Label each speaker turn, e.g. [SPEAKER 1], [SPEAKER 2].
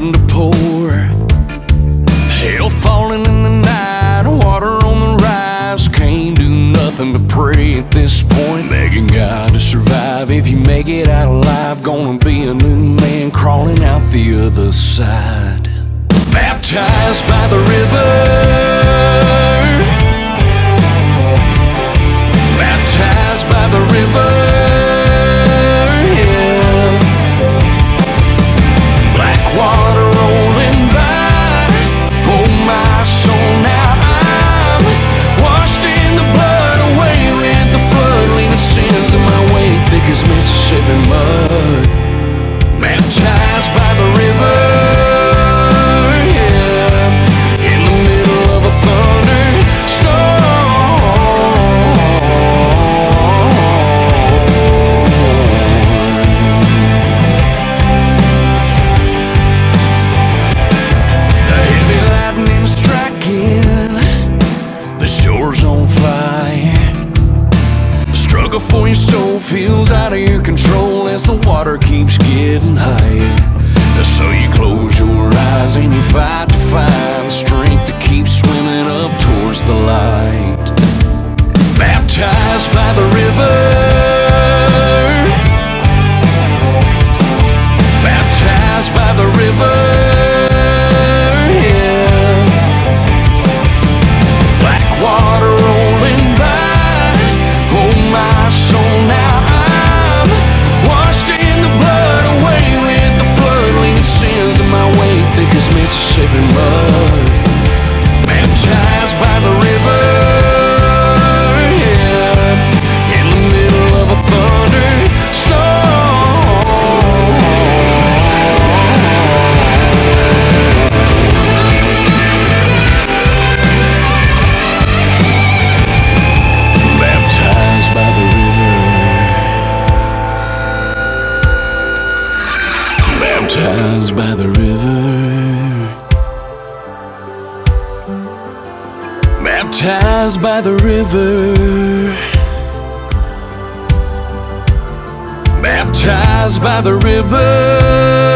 [SPEAKER 1] starting to pour. Hail falling in the night, water on the rise. Can't do nothing but pray at this point. Begging God to survive. If you make it out alive, gonna be a new man crawling out the other side. Baptized by the river. Struggle for your soul feels out of your control as the water keeps getting higher. So you close your eyes and you fight to find the strength to keep swimming up towards the light. Baptized by the by the river. Baptized by the river. Baptized by the river.